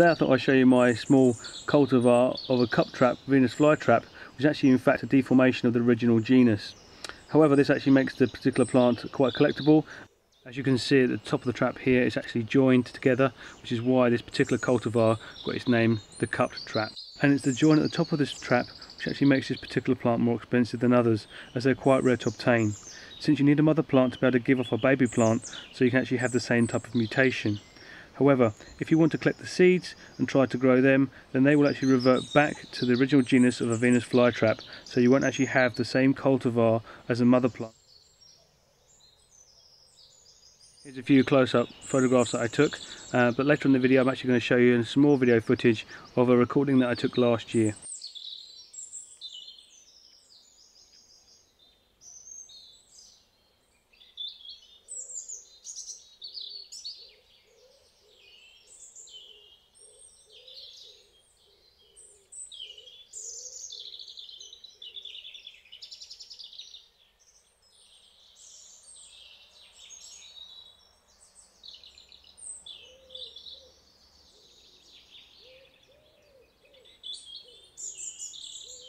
Now I thought I'd show you my small cultivar uh, of a cup trap, Venus flytrap, which is actually in fact a deformation of the original genus. However, this actually makes the particular plant quite collectible. As you can see at the top of the trap here, it's actually joined together, which is why this particular cultivar uh, got its name, the cupped trap. And it's the joint at the top of this trap which actually makes this particular plant more expensive than others, as they're quite rare to obtain. Since you need a mother plant to be able to give off a baby plant, so you can actually have the same type of mutation. However, if you want to collect the seeds and try to grow them, then they will actually revert back to the original genus of a Venus flytrap, so you won't actually have the same cultivar as a mother plant. Here's a few close-up photographs that I took, uh, but later in the video I'm actually going to show you some more video footage of a recording that I took last year.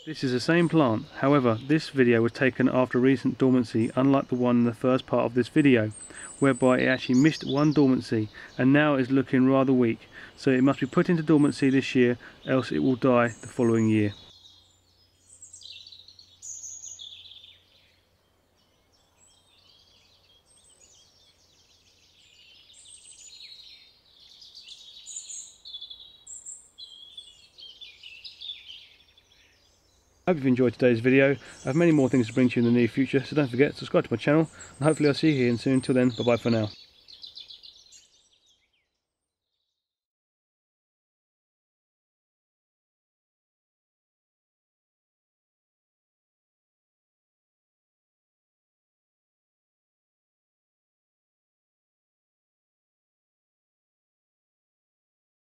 This is the same plant, however this video was taken after recent dormancy unlike the one in the first part of this video whereby it actually missed one dormancy and now is looking rather weak so it must be put into dormancy this year else it will die the following year. Hope you've enjoyed today's video. I have many more things to bring to you in the near future, so don't forget, to subscribe to my channel, and hopefully I'll see you here soon. Until then, bye bye for now.